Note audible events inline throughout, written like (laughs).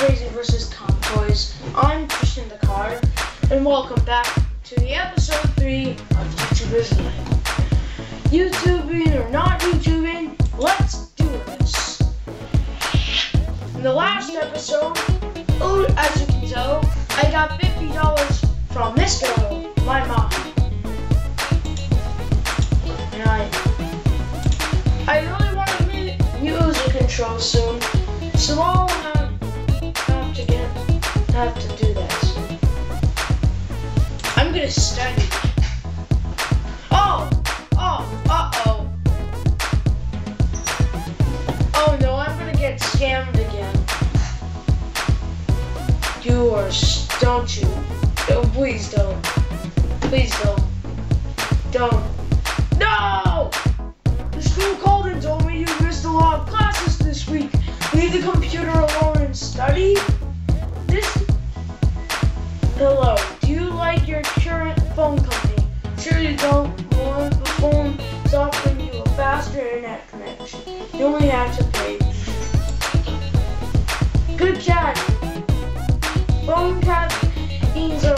Crazy vs. Convoys. I'm Christian the Car, and welcome back to the episode 3 of YouTubers Life. YouTubing or not YouTubing, let's do this. In the last episode, as you can tell, I got $50 from this girl, my mom. And I, I really want to use a control soon, so I'll have to do soon. I'm gonna study. Oh, oh, uh oh. Oh no, I'm gonna get scammed again. You are, don't you? Oh, please don't. Please don't. Don't. No! Hello, do you like your current phone company? Sure you don't want the phone is offering you a faster internet connection. You only have to pay. Good chat. Phone companies are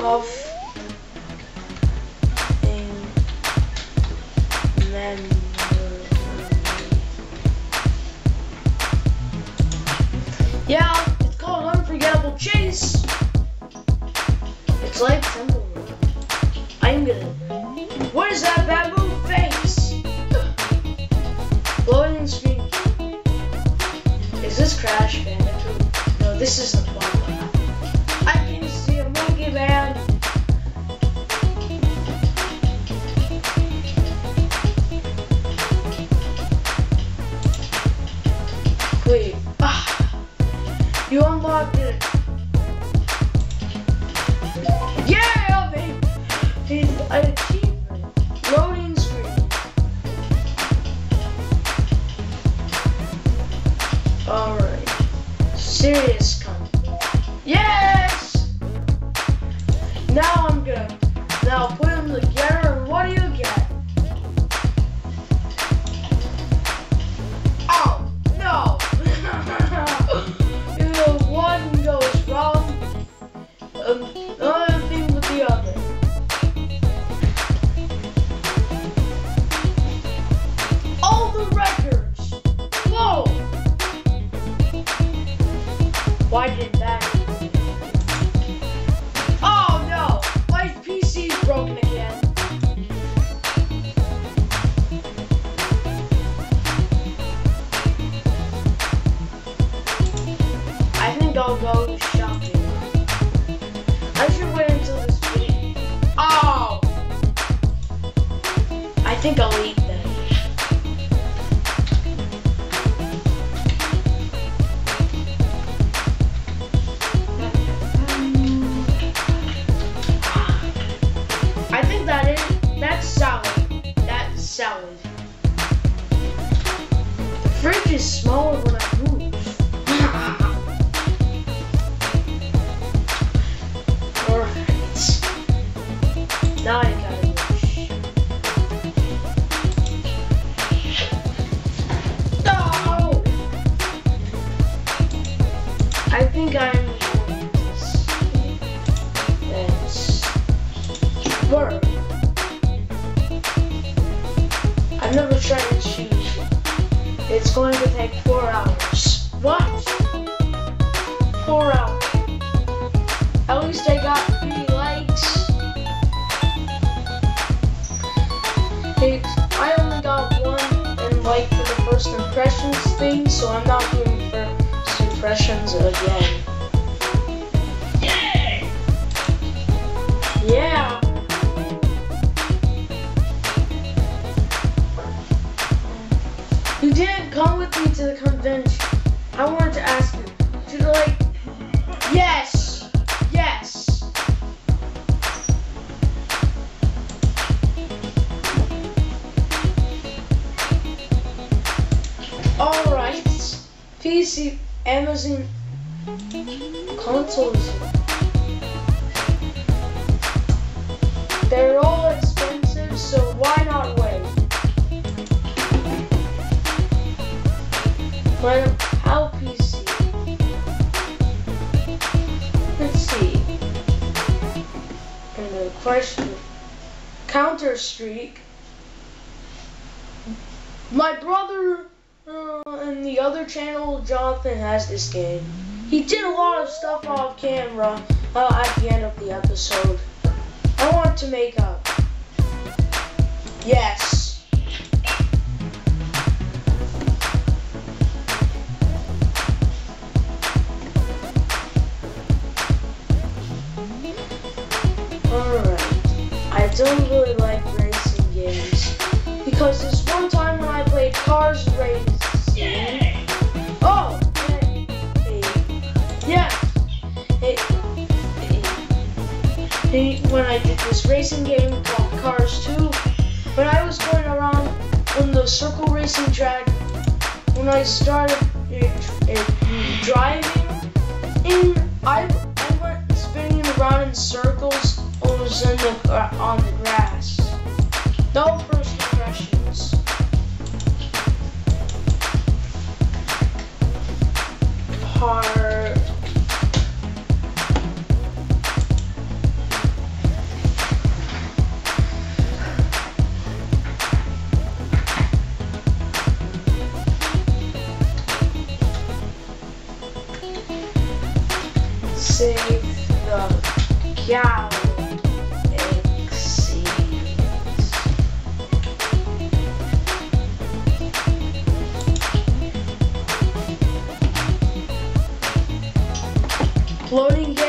of Now Didn't come with me to the convention. I wanted to ask you. Did you like? Yes. Yes. All right. PC, Amazon consoles. They're all Counter Strike. My brother uh, and the other channel, Jonathan, has this game. He did a lot of stuff off camera uh, at the end of the episode. I want to make up. Yes. Don't really like racing games. Because this one time when I played Cars Racing. Oh! Hey. hey. Yeah. Hey. Hey. When I did this racing game called Cars 2, when I was going around on the circle racing track, when I started uh, uh, driving, in I, I went spinning around in circles almost in the, gra- on the grass. No first impressions. Part save the galaxies. Loading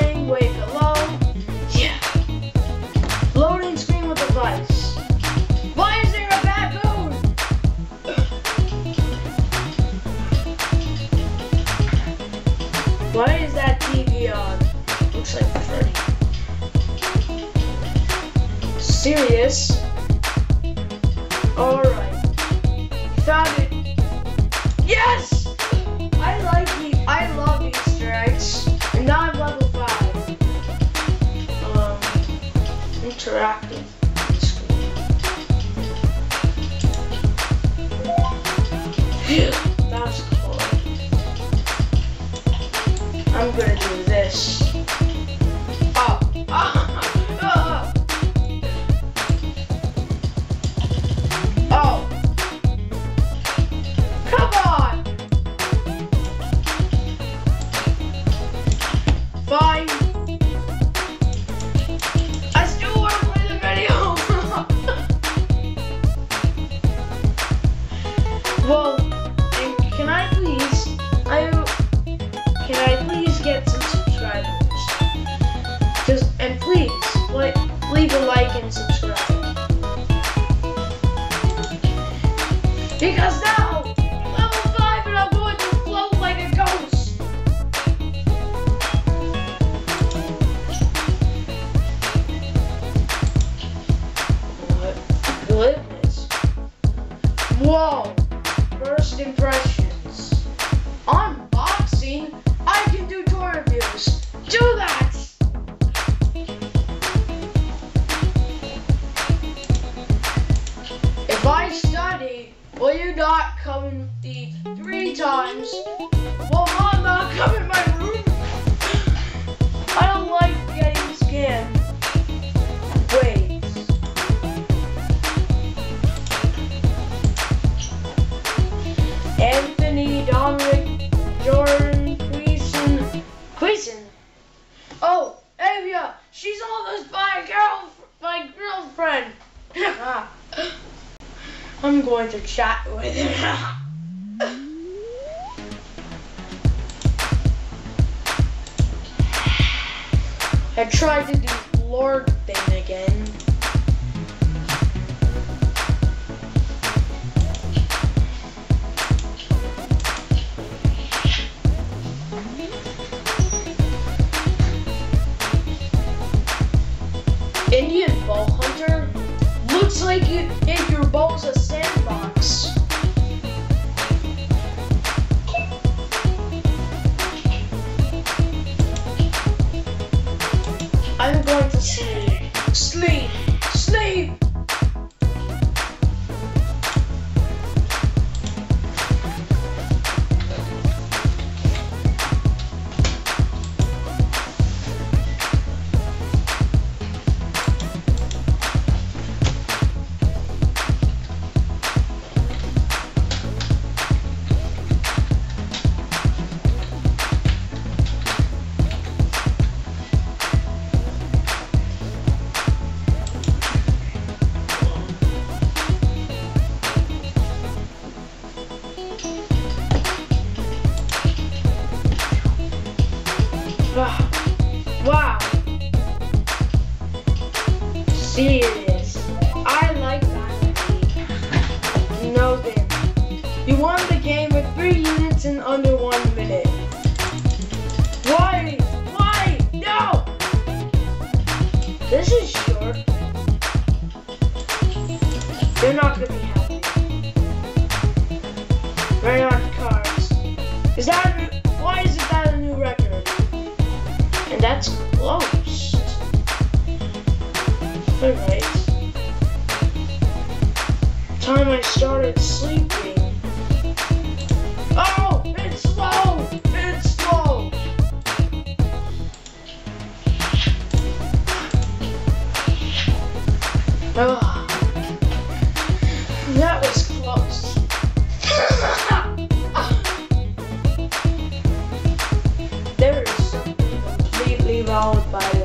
friend. (laughs) I'm going to chat with him. I tried to do Lord thing again. Alright. Time I started sleeping. Oh! It's slow! It's slow! Ugh. Ah, that was close. (laughs) there is something completely wrong by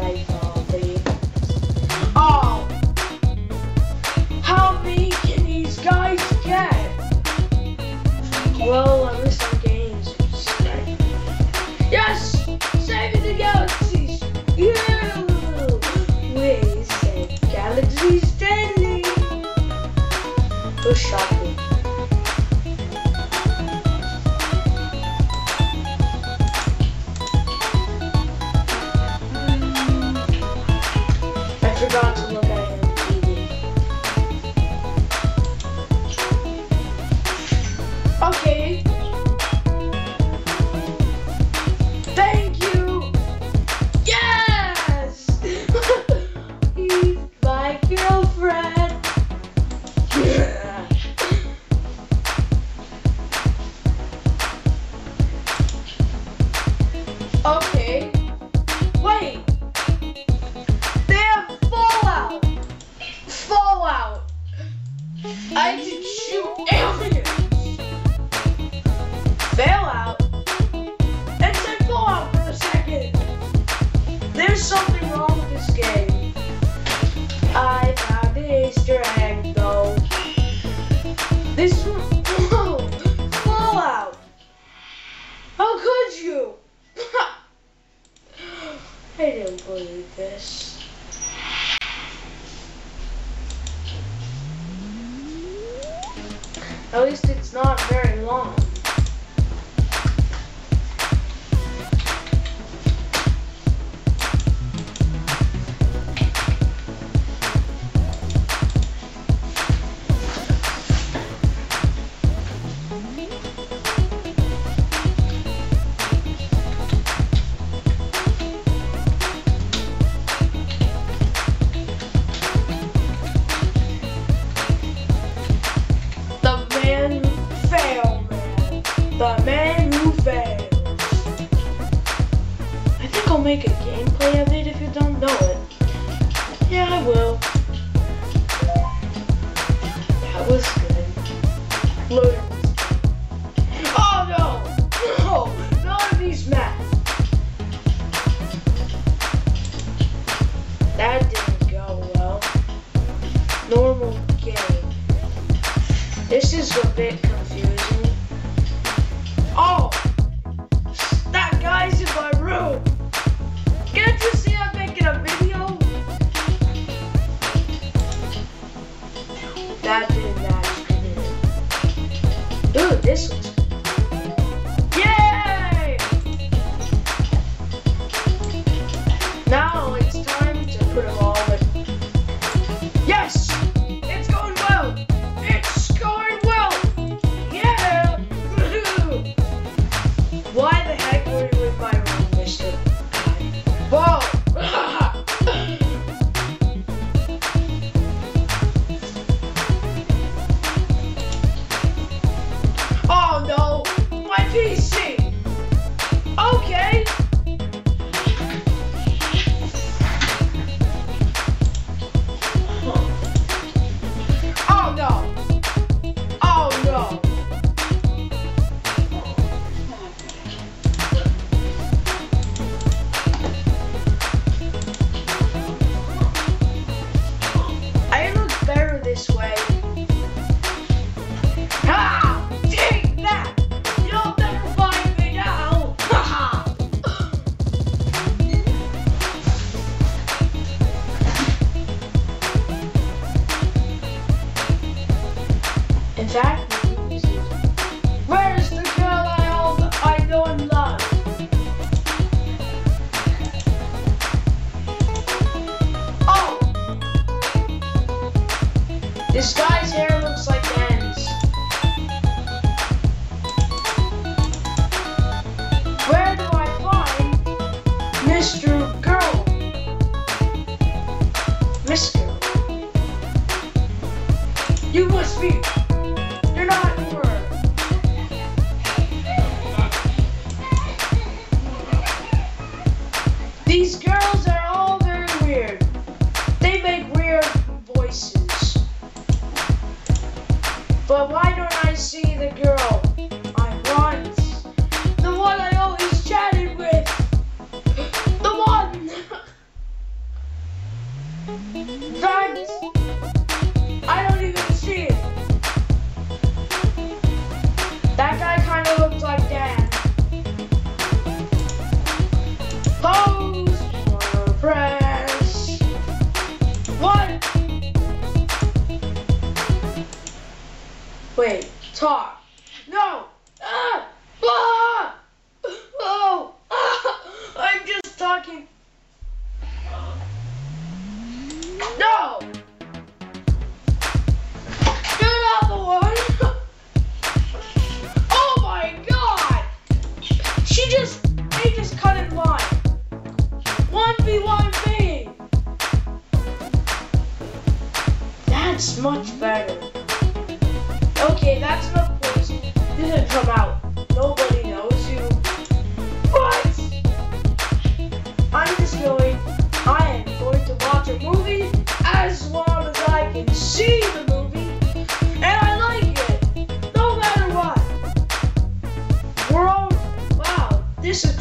I don't believe this. At least it's not very long.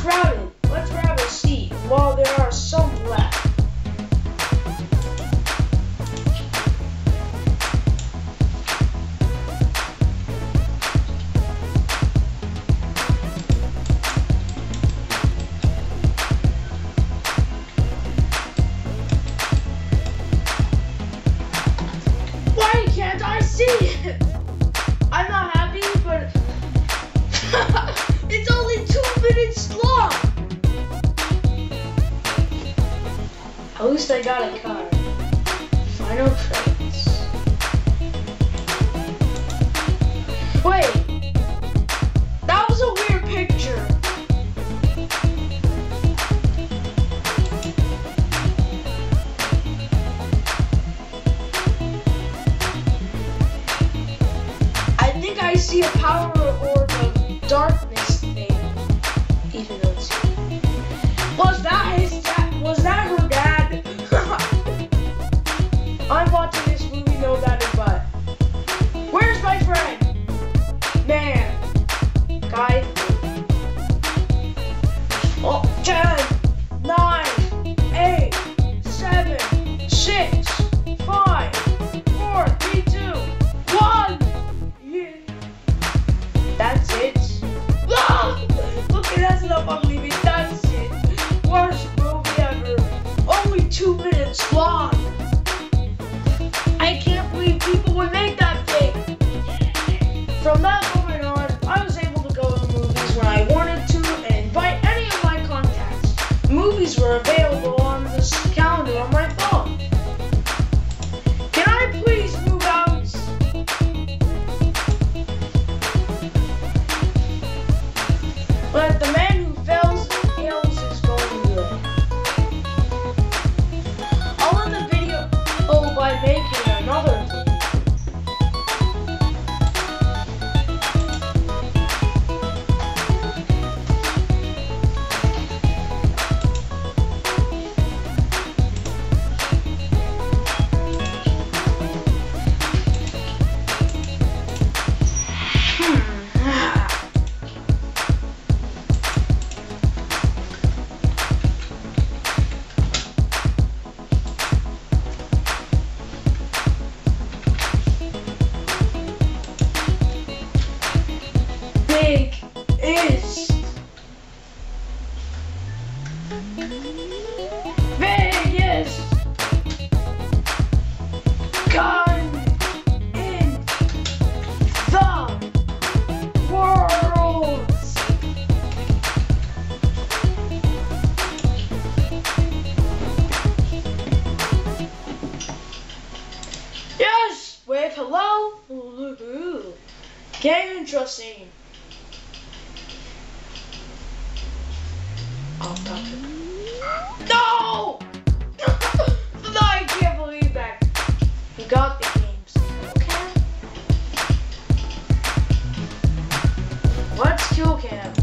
crowded. Let's grab a seat while there are some power. squad. Ooh. Game interesting. I'll talk No! (laughs) no, I can't believe that. You got the games. Okay. Let's kill Cam.